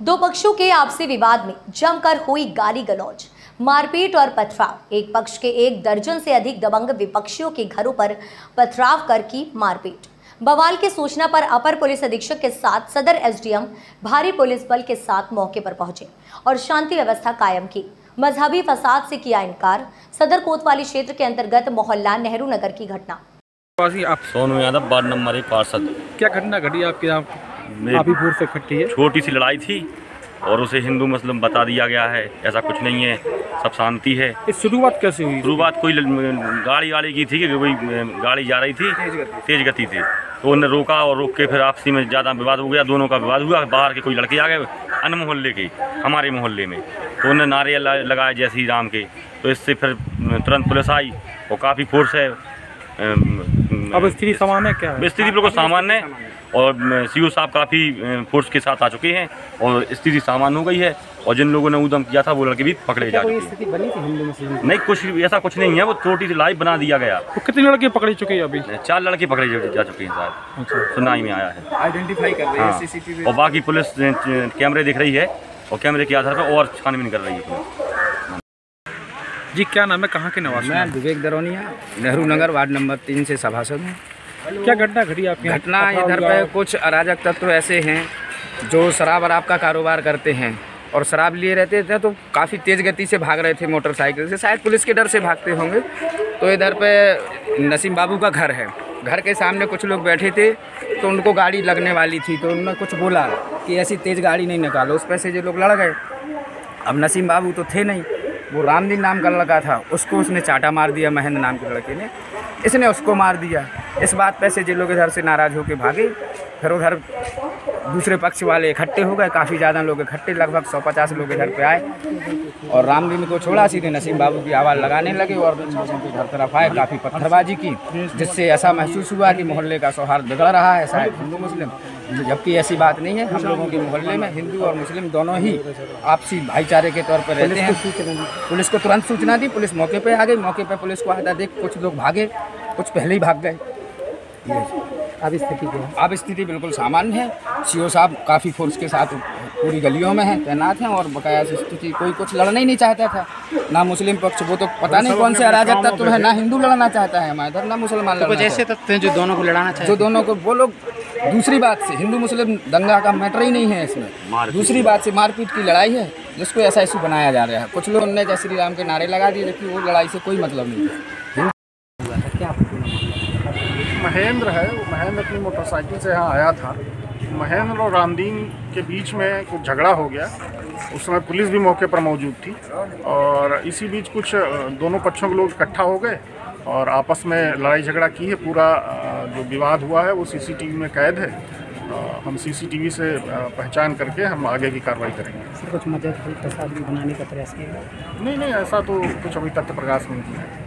दो पक्षों के आपसी विवाद में जमकर हुई गाली गलौज मारपीट और पथराव। एक पक्ष के एक दर्जन से अधिक दबंग विपक्षियों के घरों पर पथराव कर की मारपीट। बवाल की सूचना पर अपर पुलिस अधीक्षक के साथ सदर एसडीएम भारी पुलिस बल के साथ मौके पर पहुँचे और शांति व्यवस्था कायम की। मजहबी फसाद से किया इनकार सदर कोतवाली क्षेत्र के अंतर्गत मोहल्ला नेहरू नगर की घटना। आप सोनू यादव वार्ड नंबर एक पार्षद। क्या घटना घटी आपके यहाँ? काफ़ी भोर से इकट्ठी है। छोटी सी लड़ाई थी और उसे हिंदू मुस्लिम बता दिया गया है। ऐसा कुछ नहीं है सब शांति है। इस शुरुआत कैसे हुई? शुरुआत कोई गाड़ी वाड़ी की थी कि कोई गाड़ी जा रही थी? तेज गति। थी। तो उन्हें रोका और रोक के फिर आपसी में ज़्यादा विवाद हो गया। दोनों का विवाद हुआ। बाहर के कोई लड़के आ गए अन्य मोहल्ले के हमारे मोहल्ले में। तो उन्हें नारे लगाए जय श्री राम के। तो इससे फिर तुरंत पुलिस आई और काफ़ी फोर्स है अब स्थिति समान है क्या है? स्थिति बिल्कुल सामान्य है। और सी साहब काफ़ी फोर्स के साथ आ चुके हैं और स्थिति सामान हो गई है और जिन लोगों ने उदम किया था वो लड़के भी पकड़े जा चुके हैं। स्थिति बनी थी हिंदू मुस्लिम नहीं कुछ ऐसा कुछ नहीं है वो छोटी सी लाइव बना दिया गया। तो कितने लड़के पकड़े चुके हैं अभी? चार लड़के पकड़े जा चुके हैं शायद अच्छा। सुनाई में आया है। आइडेंटिफाई कर रहे हैं सीसीटीवी और बाकी पुलिस कैमरे दिख रही है और कैमरे के आधार पर और छानबीन कर रही है जी क्या नाम है? कहाँ के निवासी मैं विवेक दरौनिया नेहरू नगर वार्ड नंबर तीन से सभासद हूँ। क्या घटना घटी आपके? घटना इधर पे कुछ अराजक तत्व ऐसे हैं जो शराब वराब का कारोबार करते हैं और शराब लिए रहते थे तो काफ़ी तेज़ गति से भाग रहे थे मोटरसाइकिल से। शायद पुलिस के डर से भागते होंगे। तो इधर पे नसीम बाबू का घर है। घर के सामने कुछ लोग बैठे थे तो उनको गाड़ी लगने वाली थी। तो उन्होंने कुछ बोला कि ऐसी तेज़ गाड़ी नहीं निकालो उस पर से जो लोग लड़ गए। अब नसीम बाबू तो थे नहीं। वो रामदीन नाम का लड़का था। उसको उसने चाटा मार दिया महेंद्र नाम के लड़के ने। इसने उसको मार दिया। इस बात पे से जो लोग इधर से नाराज़ होकर भागे। फिर उधर दूसरे पक्ष वाले इकट्ठे हो गए, काफ़ी ज़्यादा लोग इकट्ठे, लगभग सौ पचास लोग इधर पे आए। और रामदीन को छोड़ा, सीधे नसीम बाबू की आवाज़ लगाने लगे और हर तरफ़ आए, काफ़ी पत्थरबाजी की, जिससे ऐसा महसूस हुआ कि मोहल्ले का सौहार्द बिगड़ रहा है शायद हिंदू, मुस्लिम। जबकि ऐसी बात नहीं है, हम लोगों के मोहल्ले में हिंदू और मुस्लिम दोनों ही आपसी भाईचारे के तौर पर रहते हैं। पुलिस को तुरंत सूचना दी, पुलिस मौके पर आ गई, मौके पर पुलिस को आता देख, कुछ लोग भागे, कुछ पहले ही भाग गए। अब स्थिति क्या अब स्थिति बिल्कुल सामान्य है। सीओ साहब काफ़ी फोर्स के साथ पूरी गलियों में हैं तैनात हैं और बकाया स्थिति कोई कुछ लड़ना ही नहीं चाहता था। ना मुस्लिम पक्ष वो तो पता नहीं कौन से अराजक तत्व है ना हिंदू लड़ना चाहता है हमारे इधर ना मुसलमान लड़ना कुछ ऐसे तत्व हैं जो दोनों को लड़ाना है। चाहते जो दोनों को वो लोग दूसरी बात से हिंदू मुस्लिम दंगा का मैटर ही नहीं है इसमें। दूसरी बात से मारपीट की लड़ाई है जिसको ऐसा इशू बनाया जा रहा है। कुछ लोगों ने जय श्री राम के नारे लगा दिए जबकि वो लड़ाई से कोई मतलब नहीं है। महेंद्र है वो महेंद्र अपनी मोटरसाइकिल से यहाँ आया था। महेंद्र और रामदीन के बीच में कुछ झगड़ा हो गया। उस समय पुलिस भी मौके पर मौजूद थी और इसी बीच कुछ दोनों पक्षों के लोग इकट्ठा हो गए और आपस में लड़ाई झगड़ा की है पूरा जो विवाद हुआ है वो सीसीटीवी में कैद है। हम सीसीटीवी से पहचान करके हम आगे की कार्रवाई करेंगे। कुछ मदद प्रसाद बनाने का प्रयास किया नहीं नहीं ऐसा तो कुछ अभी तक प्रकाश नहीं किया है।